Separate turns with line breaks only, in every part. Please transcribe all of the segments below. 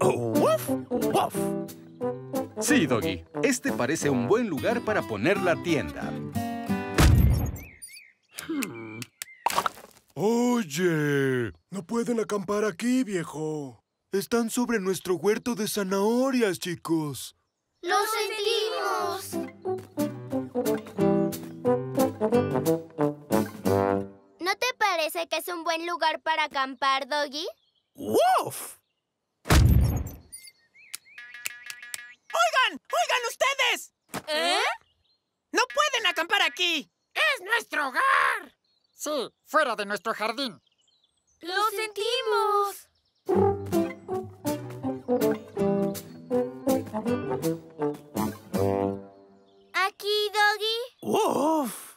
¡Woof! ¡Woof! Sí, Doggy. Este parece un buen lugar para poner la tienda.
Oye, no pueden acampar aquí, viejo. Están sobre nuestro huerto de zanahorias, chicos.
¡Lo sentimos!
¿No te parece que es un buen lugar para acampar, Doggy?
¡Woof!
¡Oigan! ¡Oigan ustedes!
¿Eh?
¡No pueden acampar aquí!
¡Es nuestro hogar! Sí, fuera de nuestro jardín.
¡Lo sentimos!
¿Aquí, Doggy?
¡Woof!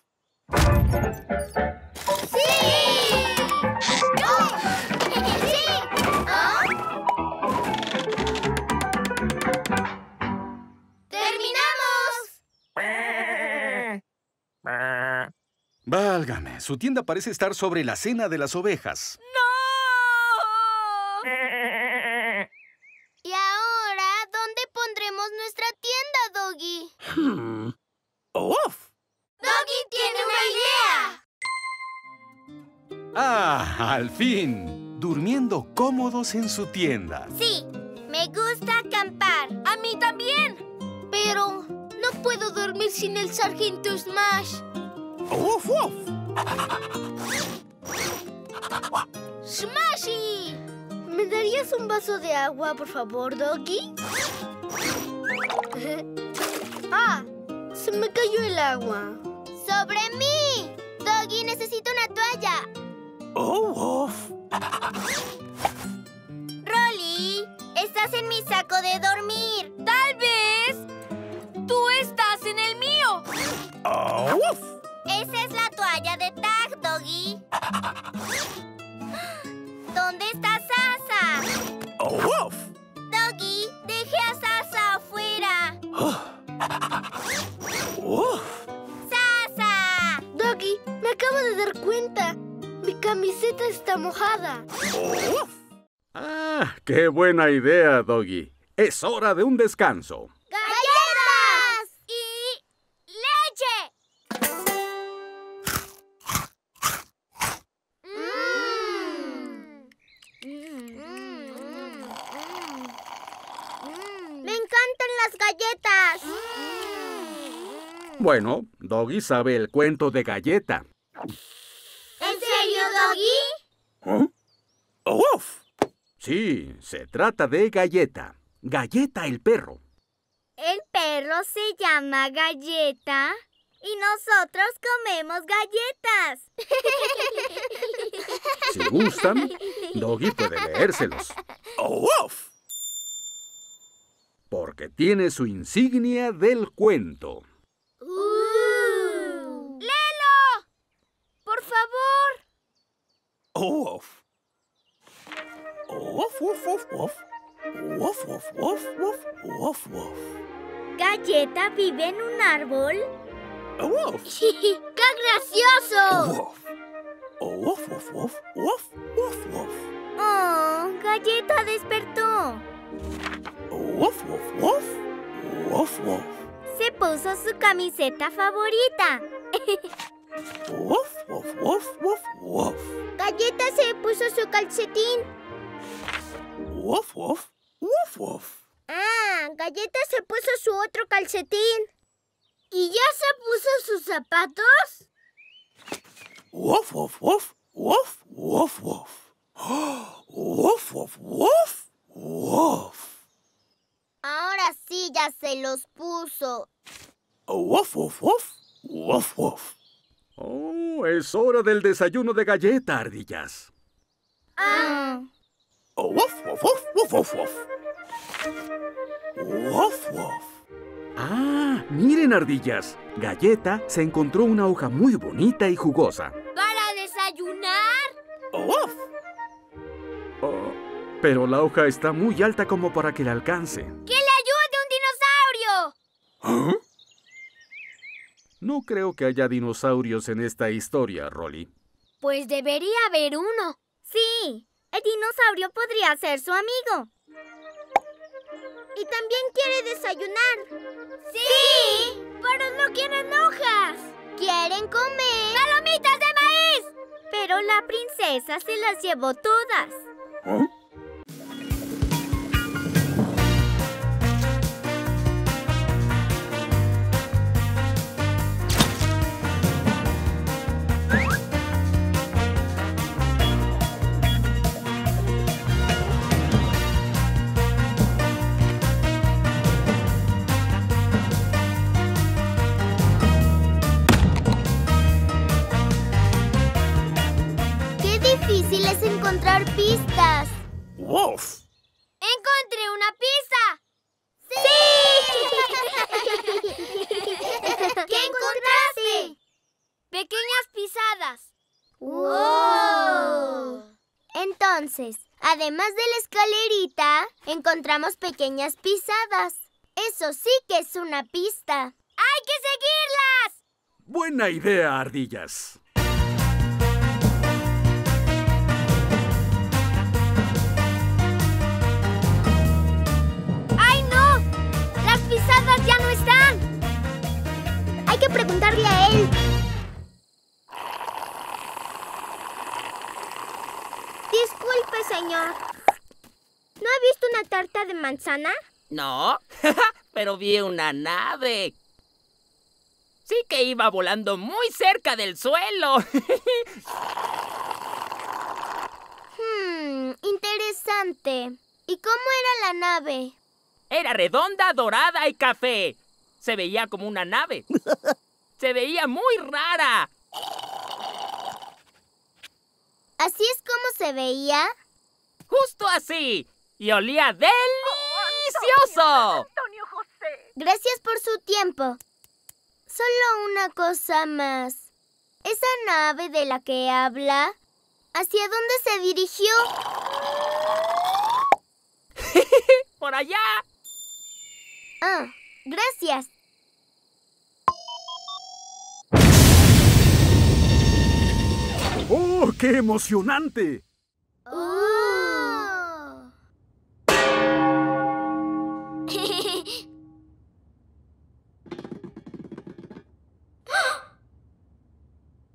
Su tienda parece estar sobre la cena de las ovejas.
¡No!
¿Y ahora dónde pondremos nuestra tienda, Doggy?
Hmm. ¡Uf!
¡Doggy tiene una idea!
¡Ah, al fin! Durmiendo cómodos en su tienda.
Sí, me gusta acampar.
¡A mí también!
Pero no puedo dormir sin el sargento Smash.
¡Uf, uf!
¡Smashy! ¿Me darías un vaso de agua, por favor, Doggy? ¡Ah! Se me cayó el agua. ¡Sobre mí! Doggy, necesito una toalla.
¡Oh, uf!
Rolly, estás en mi saco de dormir. Es la toalla de Tag, Doggy. ¿Dónde está Sasa?
¡Oh, uf!
Doggy, deje a Sasa afuera.
¡Uf!
¡Sasa! Doggy, me acabo de dar cuenta. Mi camiseta está mojada.
¡Ah, qué buena idea, Doggy! Es hora de un descanso.
Galletas!
Bueno, Doggy sabe el cuento de galleta.
¿En serio, Doggy?
¿Eh? ¡Uf! Sí, se trata de galleta. Galleta el perro.
El perro se llama Galleta y nosotros comemos galletas.
Si gustan, Doggy puede leérselos. ¡Uf! Porque tiene su insignia del cuento.
¡Uh! ¡Lelo! ¡Por favor!
¡Uf! ¡Uf, uf, uf, uf! ¡Uf, uf, uf, uf, uf, uf!
¿Galleta vive en un árbol?
¡Uf!
¡Qué gracioso!
¡Uf! ¡Uf, uf, uf, uf, uf, uf!
¡Oh! Galleta despertó.
¡Uf, uf, uf! ¡Uf, uf!
Se puso su camiseta favorita.
¡Uf, uf, uf, uf, uf!
Galleta se puso su calcetín.
¡Uf, uf, uf, uf!
Ah, Galleta se puso su otro calcetín. ¿Y ya se puso sus zapatos?
¡Uf, uf, uf, uf, uf, uf! ¡Uf, uf, uf, uf!
Ya se los puso.
¡Uf, uf, uf, uf, uf! Oh, es hora del desayuno de galleta, ardillas.
Ah.
¡Uf, uf, uf, uf, uf, uf! ¡Uf, uf! Ah, miren, ardillas. Galleta se encontró una hoja muy bonita y jugosa.
¿Para desayunar?
¡Uf! Oh, pero la hoja está muy alta como para que la alcance.
¡Que le ayude un dinosaurio!
¿Ah? No creo que haya dinosaurios en esta historia, Rolly.
Pues debería haber uno.
Sí, el dinosaurio podría ser su amigo. Y también quiere desayunar. ¡Sí! Pero no quieren hojas. Quieren comer. ¡Palomitas de maíz! Pero la princesa se las llevó todas.
¿Oh?
Entonces, además de la escalerita, encontramos pequeñas pisadas. Eso sí que es una pista. ¡Hay que seguirlas!
Buena idea, ardillas.
¡Ay, no! ¡Las pisadas ya no están! Hay que preguntarle a él. Disculpe, señor. ¿No ha visto una tarta de manzana?
No, pero vi una nave. Sí que iba volando muy cerca del suelo.
Hmm, interesante. ¿Y cómo era la nave?
Era redonda, dorada y café. Se veía como una nave. Se veía muy rara.
¿Así es como se veía?
Justo así. Y olía delicioso.
Gracias por su tiempo. Solo una cosa más. Esa nave de la que habla, ¿hacia dónde se dirigió?
Por allá.
Ah, gracias.
Qué emocionante!
Oh.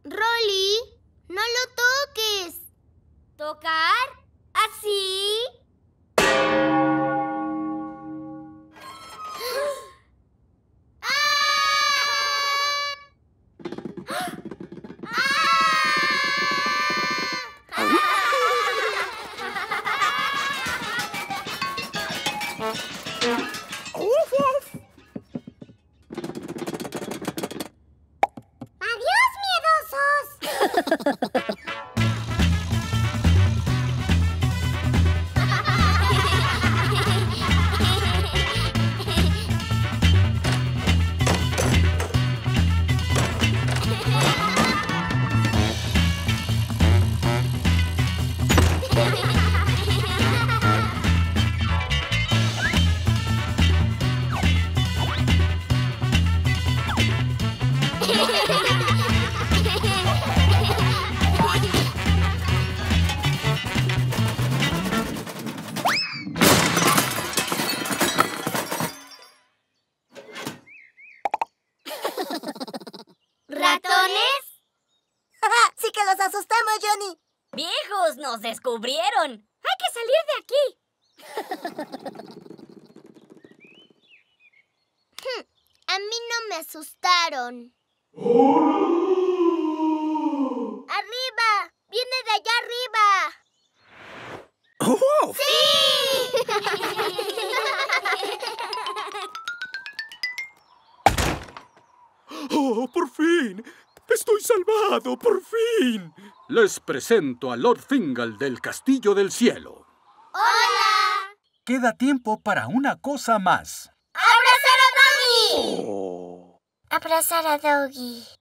Rolly, no lo toques. ¿Tocar? ¿Ratones?
sí que los asustamos, Johnny.
¡Viejos! ¡Nos descubrieron!
¡Hay que salir de aquí! Hmm, A mí no me asustaron.
Salvado, por fin! Les presento a Lord Fingal del Castillo del Cielo.
¡Hola!
Queda tiempo para una cosa más.
¡Abrazar a Doggy! Abrazar a Doggy.